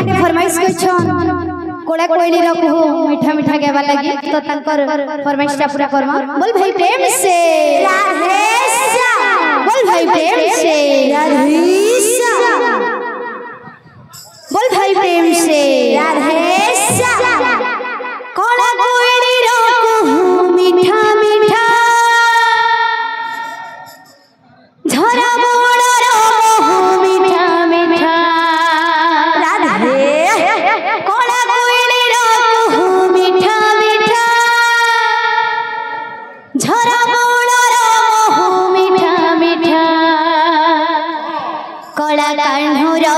भैया के फरमाइश कर छन कोड़ा कोइली रो कहू मीठा मीठा गेवा लगी तो तंकर फरमाइश पूरा करम बोल भाई प्रेम से। राधे श्याम बोल भाई प्रेम से। राधे श्याम बोल भाई प्रेम से। राधे श्याम कोड़ा कोइली കണ്ണുരോ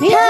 你看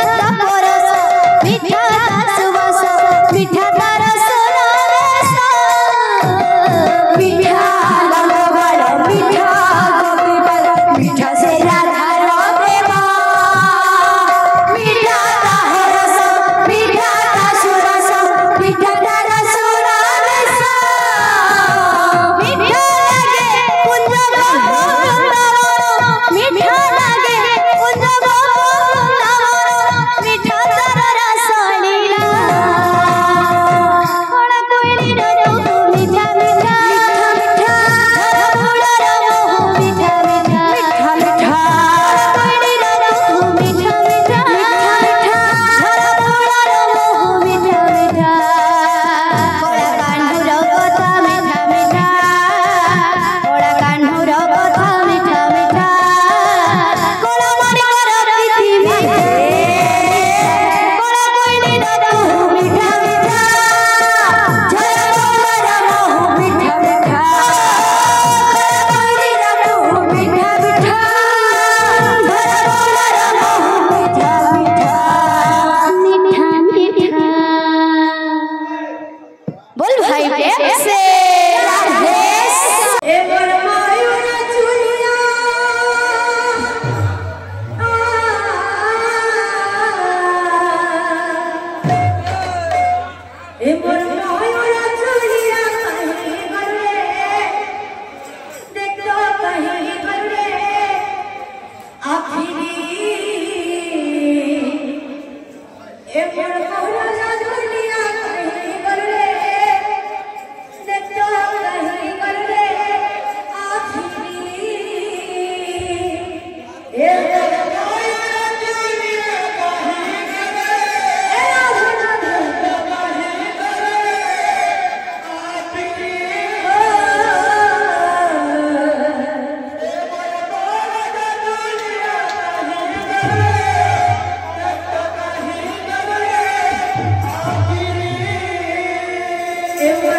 Amen.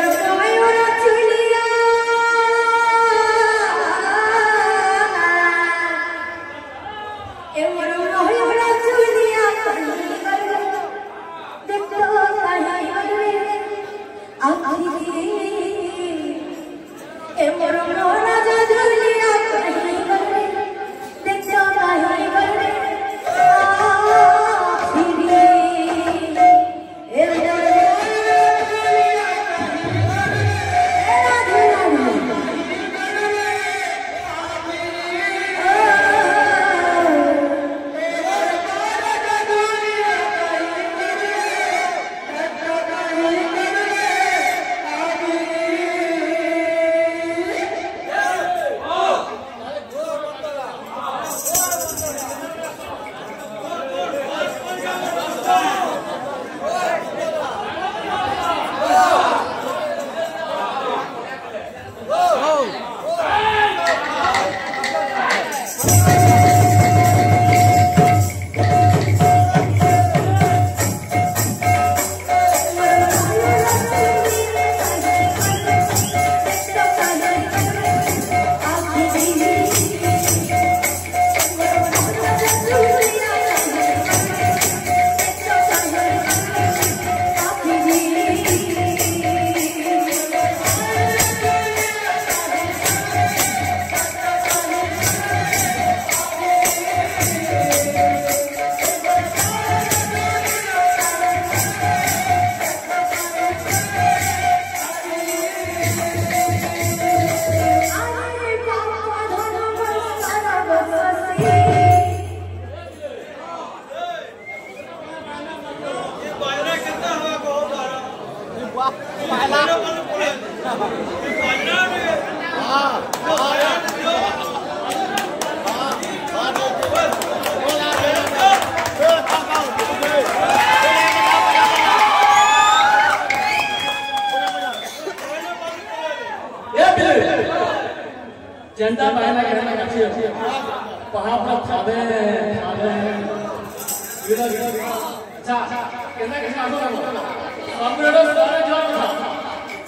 자, 자, 옛날 같이 안 돌아고. 아무래도 너는 좋아.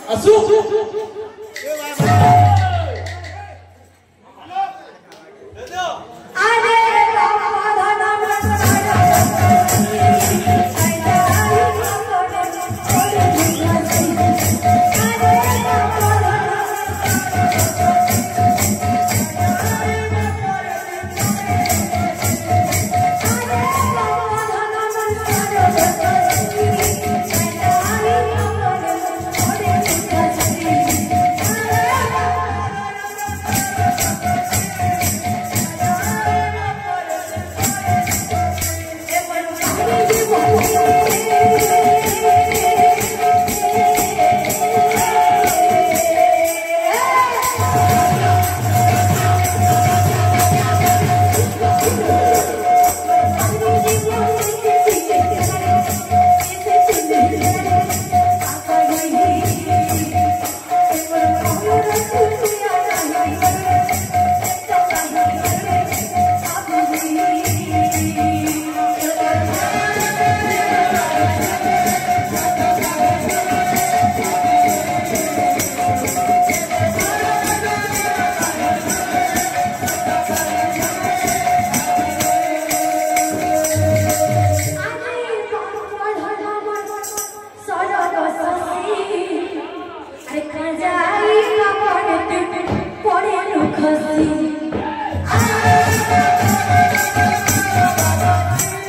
아,